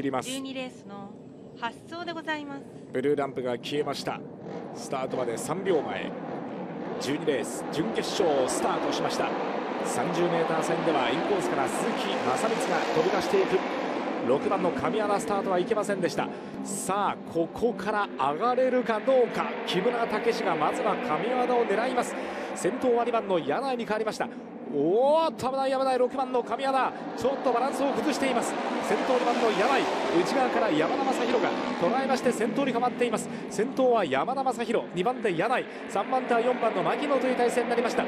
切ります。12レースの発走でございます。ブルーランプが消えました。スタートまで3秒前。12レース準決勝スタートしました。30m 線ではインコースから鈴木正光が飛び出していく。6番の神原スタートはいけませんでした。さあここから上がれるかどうか。木村武史がまずは神原を狙います。先頭は2番の柳井に変わりましたおーっと危ない危ない6番の神谷ちょっとバランスを崩しています。先頭2番の柳井。内側から山田正宏が捉えまして先頭に変わっています。先頭は山田正宏2番手柳井。3番手は4番の牧野という体制になりました。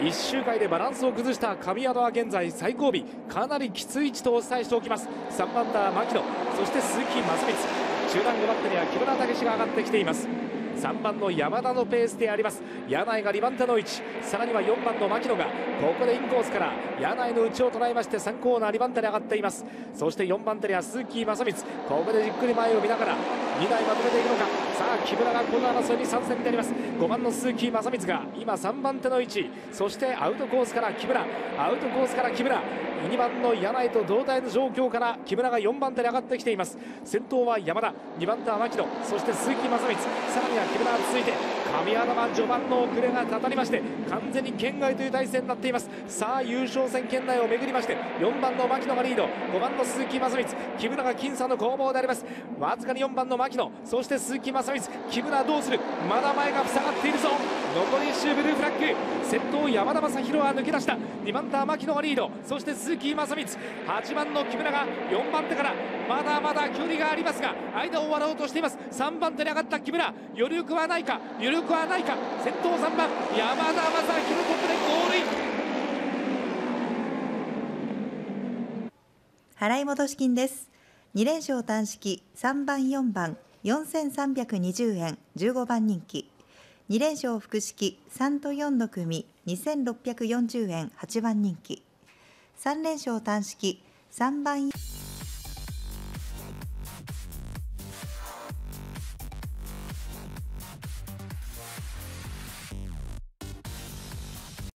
1周回でバランスを崩した神谷は現在最後尾。かなりきつい位置とお伝えしておきます。3番手は牧野。そして鈴木正光。中段5番手には木村武が上がってきています。3番の山田のペースであります。柳井が2番手の位置。さらには4番の牧野がここでインコースから柳井の内を捉えまして3コーナー2番手に上がっています。そして4番手には鈴木正光。ここでじっくり前を見ながら2台まとめていくのか。さあ木村がこの争いに参戦になります。5番の鈴木正光が今3番手の位置。そしてアウトコースから木村。アウトコースから木村。2番の柳井と同体の状況から木村が4番手に上がってきています。先頭は山田。2番手は牧野。そして鈴木正光。さらには木村が続いて神山は序盤の遅れがたたりまして完全に圏外という体制になっています。さあ優勝戦圏内を巡りまして4番の牧野がリード。5番の鈴木正光木村が僅差の攻防であります。わずかに4番の牧野。そして鈴木正光木村どうする？まだ前が塞がっている。残り1周ブルーフラッグ。先頭山田正宏は抜け出した。2番手は牧野がリード。そして鈴木正光8番の木村が4番手から。まだまだ距離がありますが間を割ろうとしています。3番手に上がった木村。余力はないか？余力はないか？先頭3番。山田正宏トップでゴールイン。払い戻し金です。2連勝単式。3番4番。4320円。15番人気。2連勝複式3と4の組2640円8番人気。3連勝短式3番